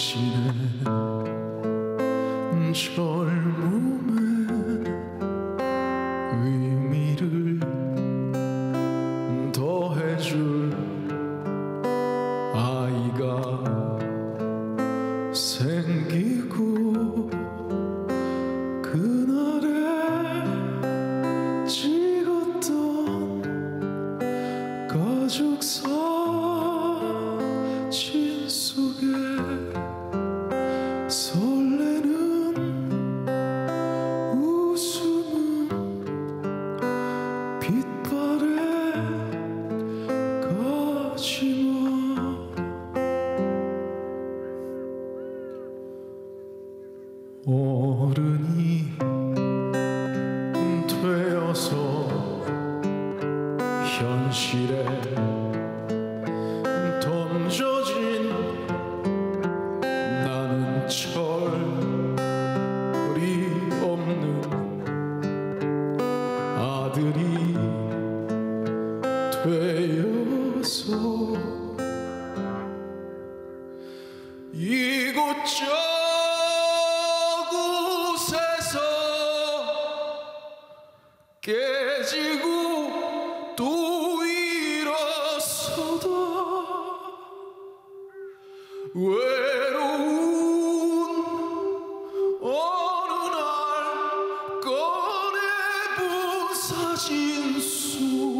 China. 어른이 되어서 현실에 던져진 나는 철이 없는 아들이 되어서 깨지고 또 일어서다. 외로운 어느 날 꺼내본 사진 속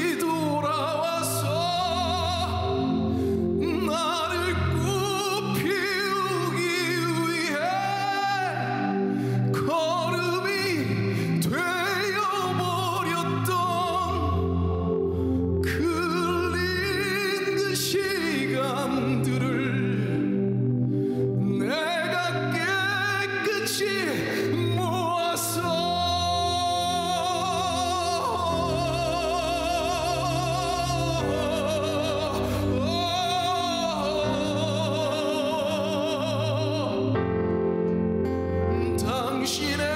shit